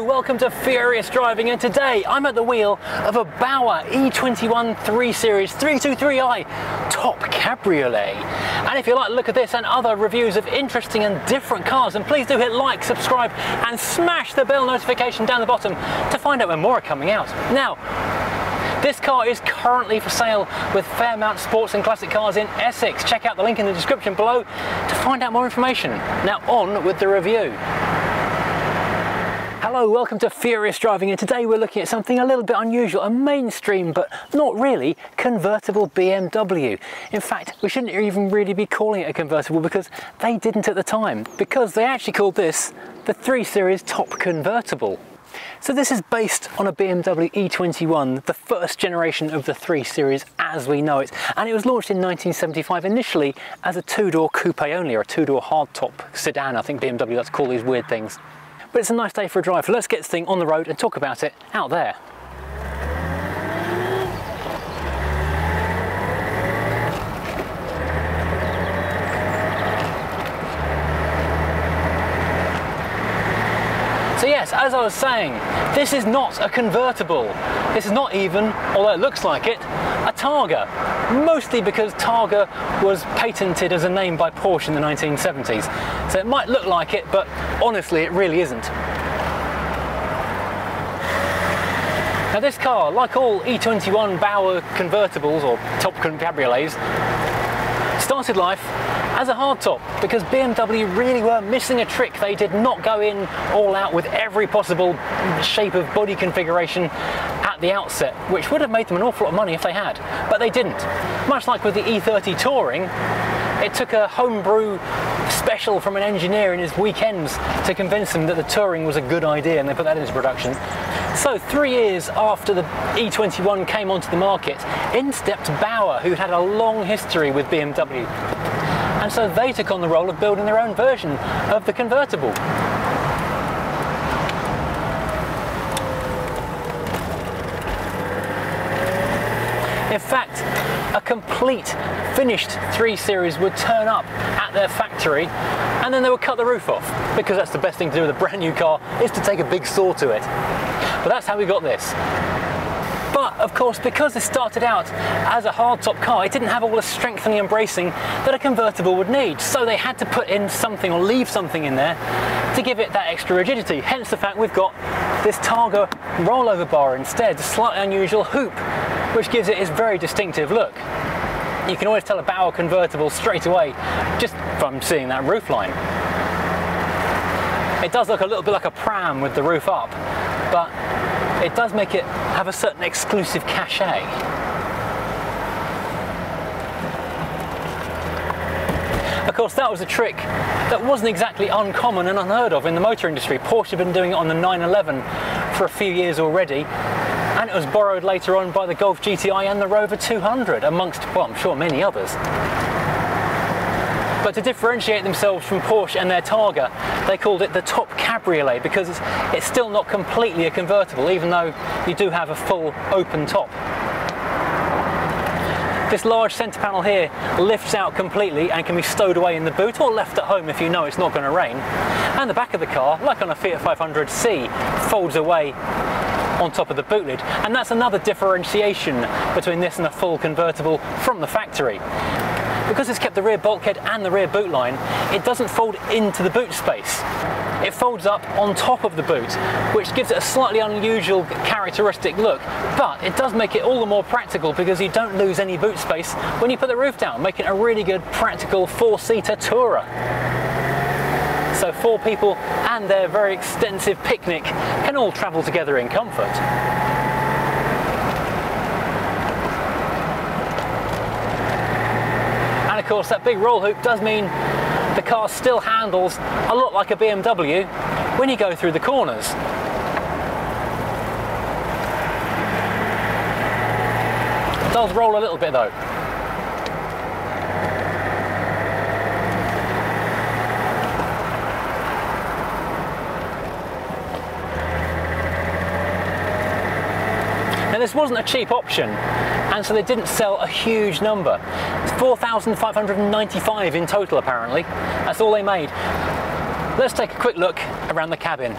Welcome to Furious Driving and today I'm at the wheel of a Bauer E21 3 Series 323i Top Cabriolet. And if you like to look at this and other reviews of interesting and different cars, then please do hit like, subscribe and smash the bell notification down the bottom to find out when more are coming out. Now, this car is currently for sale with Fairmont Sports and Classic Cars in Essex. Check out the link in the description below to find out more information. Now on with the review. Hello, welcome to Furious Driving and today we're looking at something a little bit unusual, a mainstream but not really convertible BMW. In fact, we shouldn't even really be calling it a convertible because they didn't at the time, because they actually called this the 3 Series Top Convertible. So this is based on a BMW E21, the first generation of the 3 Series as we know it, and it was launched in 1975 initially as a two-door coupe only, or a two-door hardtop sedan, I think BMW likes to call these weird things. But it's a nice day for a drive, let's get this thing on the road and talk about it out there. So yes, as I was saying, this is not a convertible. This is not even, although it looks like it, Targa. Mostly because Targa was patented as a name by Porsche in the 1970s. So it might look like it, but honestly it really isn't. Now this car, like all E21 Bauer convertibles or top cabriolets, started life as a hardtop because BMW really were missing a trick. They did not go in all out with every possible shape of body configuration the outset, which would have made them an awful lot of money if they had, but they didn't. Much like with the E30 Touring, it took a homebrew special from an engineer in his weekends to convince them that the Touring was a good idea and they put that into production. So three years after the E21 came onto the market, in stepped Bauer, who had a long history with BMW. And so they took on the role of building their own version of the convertible. In fact, a complete finished 3 Series would turn up at their factory and then they would cut the roof off because that's the best thing to do with a brand new car is to take a big saw to it. But that's how we got this. But of course, because this started out as a hardtop car, it didn't have all the strengthening and bracing that a convertible would need. So they had to put in something or leave something in there to give it that extra rigidity. Hence the fact we've got this Targa rollover bar instead, a slightly unusual hoop, which gives it its very distinctive look. You can always tell a Bauer convertible straight away just from seeing that roof line. It does look a little bit like a pram with the roof up, but it does make it have a certain exclusive cachet. Of course, that was a trick that wasn't exactly uncommon and unheard of in the motor industry. Porsche had been doing it on the 911 for a few years already, it was borrowed later on by the Golf GTI and the Rover 200, amongst, well, I'm sure many others. But to differentiate themselves from Porsche and their Targa, they called it the Top Cabriolet because it's, it's still not completely a convertible, even though you do have a full open top. This large centre panel here lifts out completely and can be stowed away in the boot or left at home if you know it's not going to rain. And the back of the car, like on a Fiat 500c, folds away on top of the boot lid. And that's another differentiation between this and a full convertible from the factory. Because it's kept the rear bulkhead and the rear boot line, it doesn't fold into the boot space. It folds up on top of the boot, which gives it a slightly unusual characteristic look, but it does make it all the more practical because you don't lose any boot space when you put the roof down, making it a really good practical four-seater tourer. So four people and their very extensive picnic can all travel together in comfort. And of course that big roll hoop does mean the car still handles a lot like a BMW when you go through the corners. It does roll a little bit though. Now this wasn't a cheap option and so they didn't sell a huge number. 4,595 in total apparently. That's all they made. Let's take a quick look around the cabin.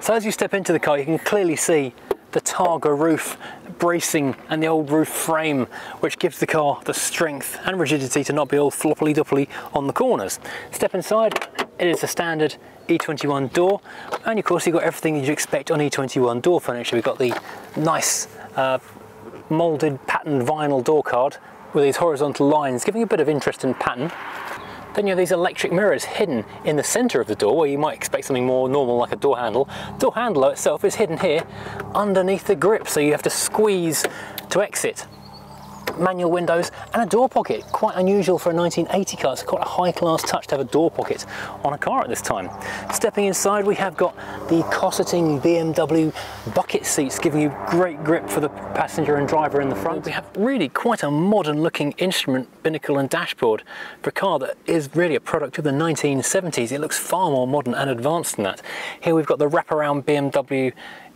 So as you step into the car, you can clearly see the Targa roof bracing and the old roof frame, which gives the car the strength and rigidity to not be all floppily dopply on the corners. Step inside, it is a standard E21 door, and of course you've got everything you'd expect on E21 door furniture. We've got the nice uh, moulded patterned vinyl door card with these horizontal lines, giving a bit of interest in pattern. Then you have these electric mirrors hidden in the center of the door where you might expect something more normal like a door handle. Door handle itself is hidden here underneath the grip so you have to squeeze to exit manual windows and a door pocket. Quite unusual for a 1980 car. It's quite a high class touch to have a door pocket on a car at this time. Stepping inside we have got the cosseting BMW bucket seats giving you great grip for the passenger and driver in the front. We have really quite a modern looking instrument binnacle and dashboard for a car that is really a product of the 1970s. It looks far more modern and advanced than that. Here we've got the wraparound BMW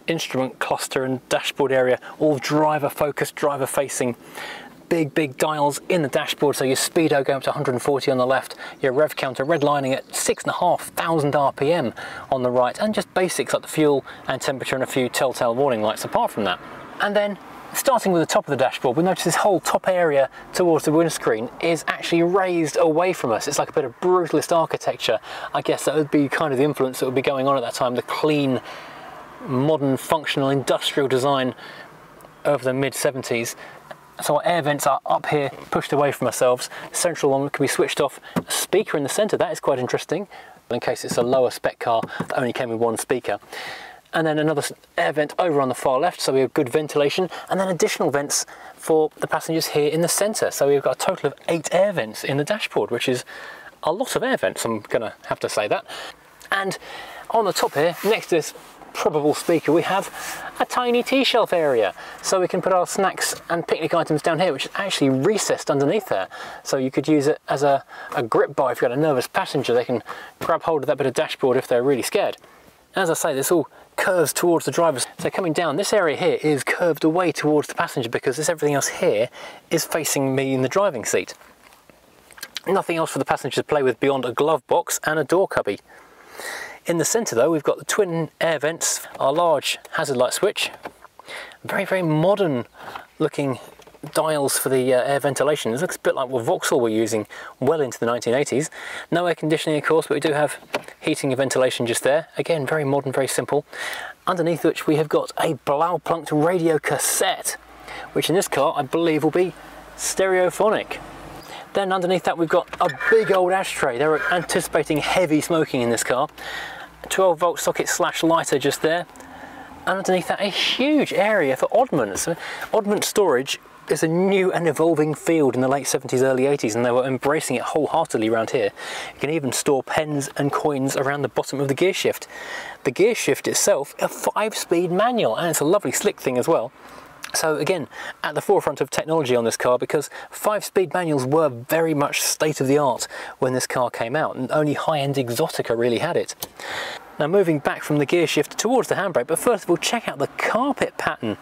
instrument cluster and dashboard area, all driver focused, driver facing big, big dials in the dashboard. So your speedo going up to 140 on the left, your rev counter redlining at 6,500 RPM on the right, and just basics like the fuel and temperature and a few telltale warning lights apart from that. And then starting with the top of the dashboard, we notice this whole top area towards the windscreen is actually raised away from us. It's like a bit of brutalist architecture. I guess that would be kind of the influence that would be going on at that time, the clean, modern, functional, industrial design of the mid 70s so our air vents are up here, pushed away from ourselves. Central one can be switched off. A speaker in the center, that is quite interesting, in case it's a lower spec car that only came with one speaker. And then another air vent over on the far left, so we have good ventilation, and then additional vents for the passengers here in the center. So we've got a total of eight air vents in the dashboard, which is a lot of air vents, I'm gonna have to say that. And on the top here, next to this probable speaker, we have a tiny tea shelf area. So we can put our snacks and picnic items down here, which is actually recessed underneath there. So you could use it as a, a grip bar if you've got a nervous passenger. They can grab hold of that bit of dashboard if they're really scared. As I say, this all curves towards the driver. So coming down, this area here is curved away towards the passenger because this everything else here is facing me in the driving seat. Nothing else for the passenger to play with beyond a glove box and a door cubby. In the centre though, we've got the twin air vents, our large hazard light switch, very, very modern looking dials for the uh, air ventilation. It looks a bit like what Vauxhall were using well into the 1980s. No air conditioning of course, but we do have heating and ventilation just there. Again, very modern, very simple. Underneath which we have got a Blaupunkt radio cassette, which in this car I believe will be stereophonic. Then underneath that we've got a big old ashtray. They're anticipating heavy smoking in this car. 12 volt socket slash lighter just there. And underneath that, a huge area for oddments. Oddment storage is a new and evolving field in the late 70s, early 80s, and they were embracing it wholeheartedly around here. You can even store pens and coins around the bottom of the gear shift. The gear shift itself, a five-speed manual, and it's a lovely slick thing as well. So again, at the forefront of technology on this car because five-speed manuals were very much state-of-the-art when this car came out and only high-end Exotica really had it. Now moving back from the gear shift towards the handbrake, but first of all check out the carpet pattern.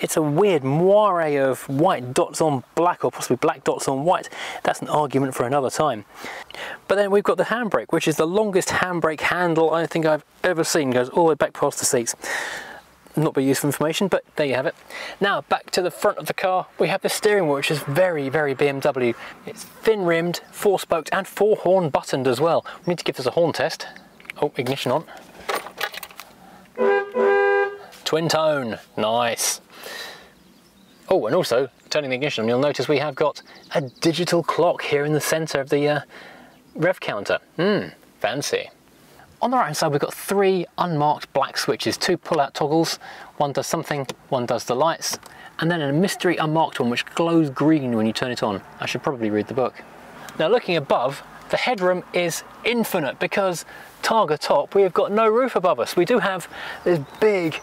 It's a weird moire of white dots on black or possibly black dots on white. That's an argument for another time. But then we've got the handbrake, which is the longest handbrake handle I think I've ever seen. It goes all the way back past the seats not be useful information, but there you have it. Now back to the front of the car, we have the steering wheel, which is very, very BMW. It's thin rimmed, four spoked and four horn buttoned as well. We need to give this a horn test. Oh, ignition on. Twin tone, nice. Oh, and also, turning the ignition on, you'll notice we have got a digital clock here in the center of the uh, rev counter. Hmm, fancy. On the right hand side we've got three unmarked black switches, two pull-out toggles, one does something, one does the lights, and then a mystery unmarked one which glows green when you turn it on. I should probably read the book. Now looking above, the headroom is infinite because Targa top, we have got no roof above us. We do have this big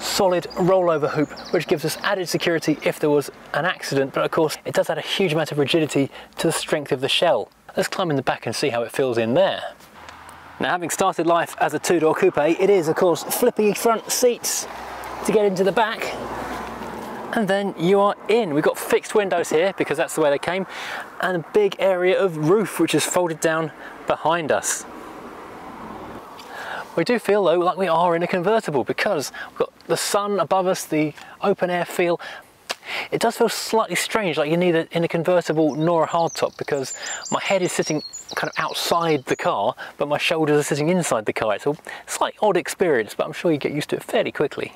solid rollover hoop which gives us added security if there was an accident but of course it does add a huge amount of rigidity to the strength of the shell. Let's climb in the back and see how it feels in there. Now having started life as a two-door coupe, it is of course flippy front seats to get into the back and then you are in. We've got fixed windows here because that's the way they came and a big area of roof which is folded down behind us. We do feel though like we are in a convertible because we've got the sun above us, the open air feel. It does feel slightly strange, like you're neither in a convertible nor a hardtop because my head is sitting kind of outside the car, but my shoulders are sitting inside the car. It's a slightly odd experience, but I'm sure you get used to it fairly quickly.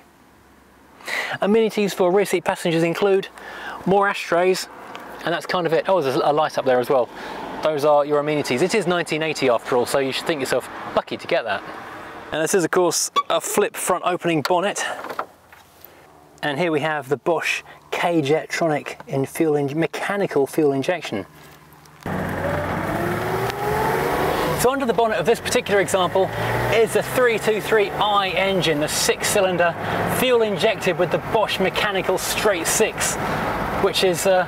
Amenities for rear seat passengers include more ashtrays, and that's kind of it. Oh, there's a light up there as well. Those are your amenities. It is 1980 after all, so you should think yourself lucky to get that. And this is of course a flip front opening bonnet. And here we have the Bosch K-Jetronic in fuel in mechanical fuel injection. So under the bonnet of this particular example is the 323i engine, the six cylinder fuel injected with the Bosch mechanical straight six, which is uh,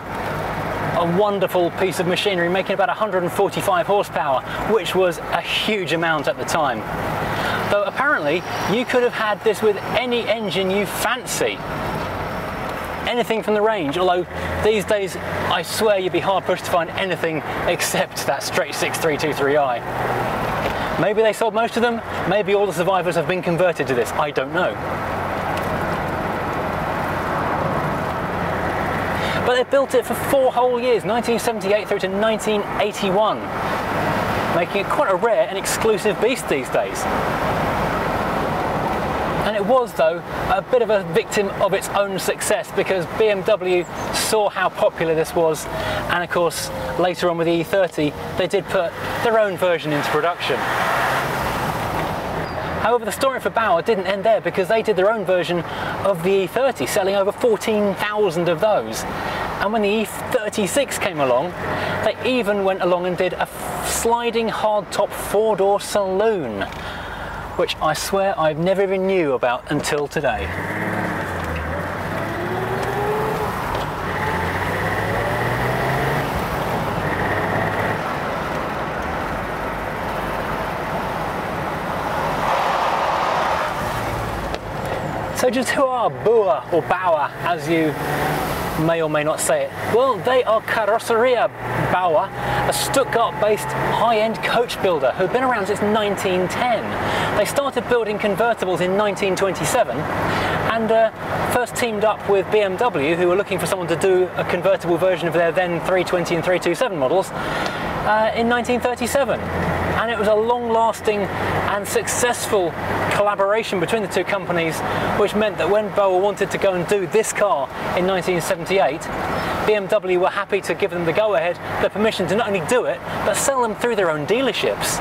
a wonderful piece of machinery making about 145 horsepower, which was a huge amount at the time. Though apparently you could have had this with any engine you fancy anything from the range, although these days I swear you'd be hard pushed to find anything except that straight 6323i. Maybe they sold most of them, maybe all the survivors have been converted to this, I don't know. But they built it for four whole years, 1978 through to 1981, making it quite a rare and exclusive beast these days. And it was, though, a bit of a victim of its own success because BMW saw how popular this was, and of course, later on with the E30, they did put their own version into production. However, the story for Bauer didn't end there because they did their own version of the E30, selling over 14,000 of those. And when the E36 came along, they even went along and did a sliding hardtop four-door saloon which I swear I've never even knew about until today. So just who are Bua or Bauer as you may or may not say it? Well, they are Carrozzeria Bauer, a Stuttgart-based high-end coach builder who've been around since 1910. They started building convertibles in 1927 and uh, first teamed up with BMW who were looking for someone to do a convertible version of their then 320 and 327 models uh, in 1937 and it was a long-lasting and successful collaboration between the two companies which meant that when Bauer wanted to go and do this car in 1978 BMW were happy to give them the go-ahead, the permission to not only do it but sell them through their own dealerships.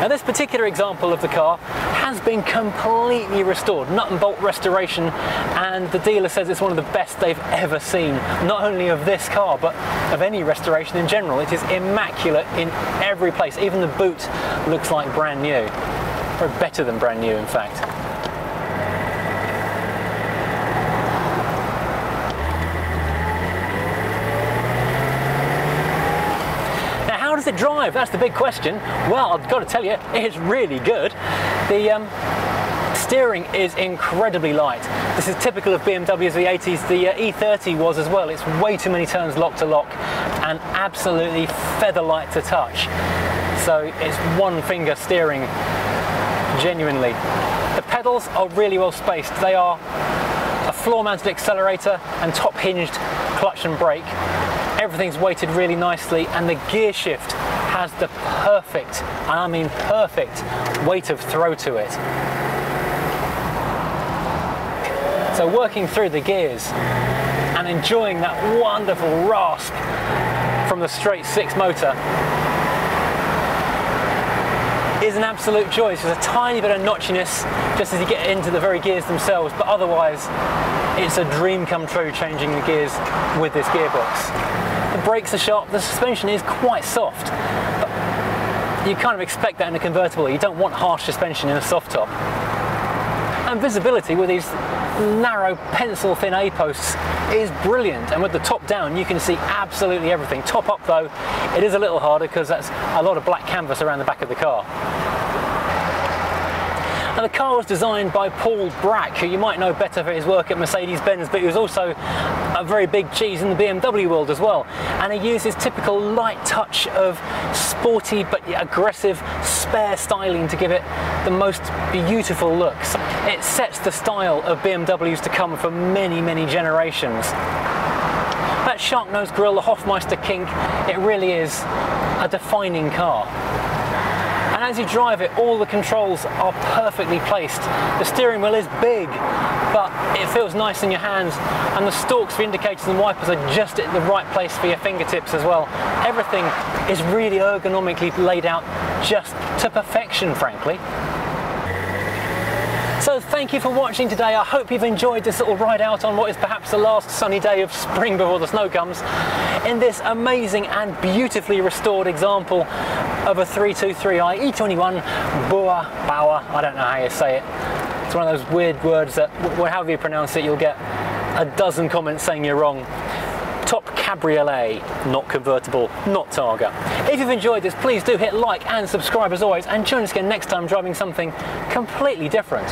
Now this particular example of the car has been completely restored, nut and bolt restoration, and the dealer says it's one of the best they've ever seen, not only of this car, but of any restoration in general. It is immaculate in every place. Even the boot looks like brand new, or better than brand new in fact. does it drive? That's the big question. Well, I've got to tell you, it's really good. The um, steering is incredibly light. This is typical of BMWs the 80s. The uh, E30 was as well. It's way too many turns lock to lock and absolutely feather light to touch. So it's one finger steering, genuinely. The pedals are really well spaced. They are a floor mounted accelerator and top hinged clutch and brake everything's weighted really nicely and the gear shift has the perfect, and I mean perfect, weight of throw to it. So working through the gears and enjoying that wonderful rasp from the straight six motor is an absolute joy. There's a tiny bit of notchiness just as you get into the very gears themselves, but otherwise it's a dream come true changing the gears with this gearbox. The brakes are sharp, the suspension is quite soft. But you kind of expect that in a convertible. You don't want harsh suspension in a soft top. And visibility with these narrow pencil thin A posts is brilliant and with the top down you can see absolutely everything. Top up though it is a little harder because that's a lot of black canvas around the back of the car. Now the car was designed by Paul Bracq, who you might know better for his work at Mercedes-Benz, but he was also a very big cheese in the BMW world as well. And he uses typical light touch of sporty but aggressive spare styling to give it the most beautiful looks. It sets the style of BMWs to come for many, many generations. That shark nose grille, the Hofmeister kink, it really is a defining car. And as you drive it, all the controls are perfectly placed. The steering wheel is big, but it feels nice in your hands. And the stalks for indicators and wipers are just at the right place for your fingertips as well. Everything is really ergonomically laid out just to perfection, frankly. So thank you for watching today. I hope you've enjoyed this little ride out on what is perhaps the last sunny day of spring before the snow comes in this amazing and beautifully restored example of a 323i E21 Boa Bauer. I don't know how you say it. It's one of those weird words that, however you pronounce it, you'll get a dozen comments saying you're wrong top cabriolet, not convertible, not Targa. If you've enjoyed this, please do hit like and subscribe as always, and join us again next time driving something completely different.